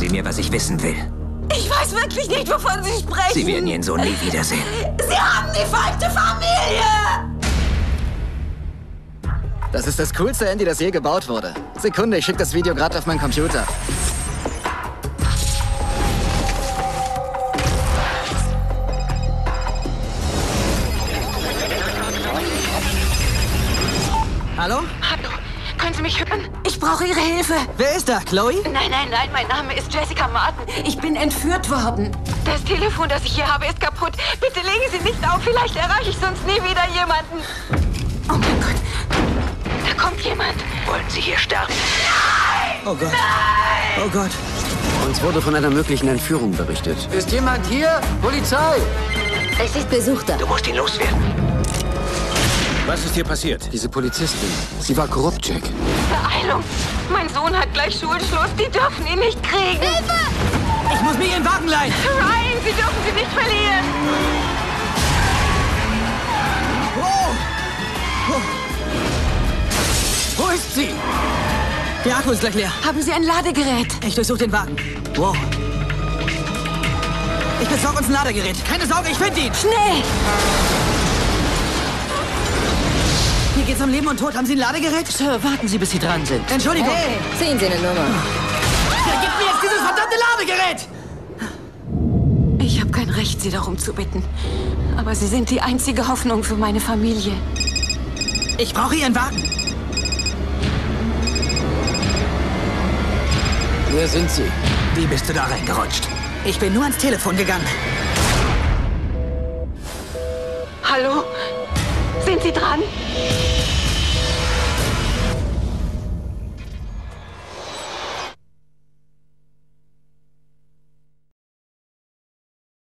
mir, was ich wissen will. Ich weiß wirklich nicht, wovon Sie sprechen. Sie werden Ihren Sohn nie wiedersehen. Sie haben die falsche Familie! Das ist das coolste Handy, das je gebaut wurde. Sekunde, ich schicke das Video gerade auf meinen Computer. Hallo? Hallo, können Sie mich hören? Ich brauche Ihre Hilfe. Wer ist da? Chloe? Nein, nein, nein, mein Name ist Jessica Martin. Ich bin entführt worden. Das Telefon, das ich hier habe, ist kaputt. Bitte legen Sie nicht auf, vielleicht erreiche ich sonst nie wieder jemanden. Oh mein Gott, da kommt jemand. Wollen Sie hier sterben? Oh Gott. Oh Gott. Uns wurde von einer möglichen Entführung berichtet. Ist jemand hier? Polizei! Es ist Besuch da. Du musst ihn loswerden. Was ist hier passiert? Diese Polizistin, sie war korrupt, Jack. Beeilung. Mein Sohn hat gleich Schulschluss. Die dürfen ihn nicht kriegen. Hilfe! Ich muss mir ihren Wagen leihen. Ryan, Sie dürfen sie nicht verlieren. Wo ist sie? Der Akku ist gleich leer. Haben Sie ein Ladegerät? Ich durchsuche den Wagen. Wow. Ich besorge uns ein Ladegerät. Keine Sorge, ich finde ihn. Schnell! Hier geht's um Leben und Tod. Haben Sie ein Ladegerät? Sir, warten Sie, bis Sie dran sind. Entschuldigung. Hey, ziehen Sie eine Nummer. Wer gibt mir jetzt dieses verdammte Ladegerät? Ich habe kein Recht, Sie darum zu bitten. Aber Sie sind die einzige Hoffnung für meine Familie. Ich brauche Ihren Wagen. Wer sind Sie? Wie bist du da reingerutscht? Ich bin nur ans Telefon gegangen. Hallo? Sind Sie dran?